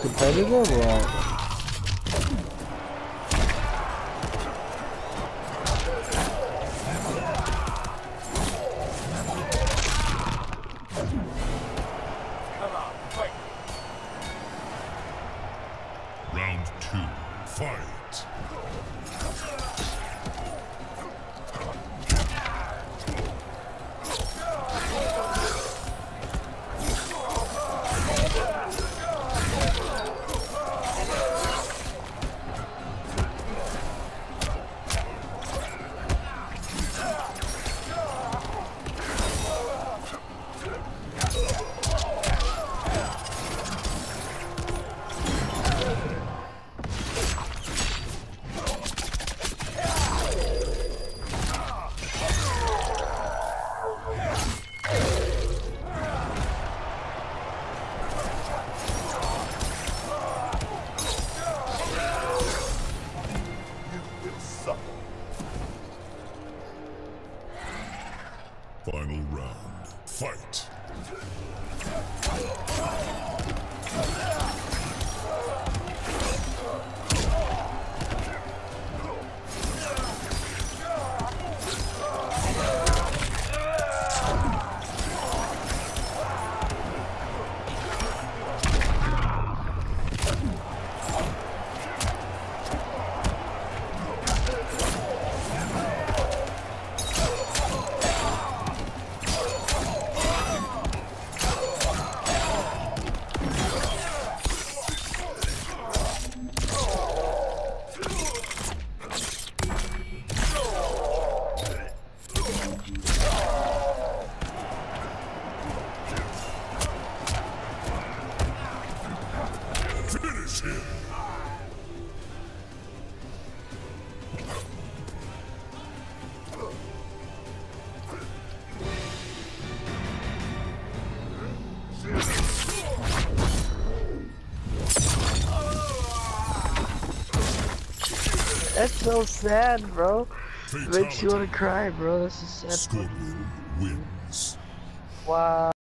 competitive or what? Round two, fight. Final round, fight. Him! That's so sad, bro. Makes you wanna cry, bro. That's a sad Scorpion wins. Wow.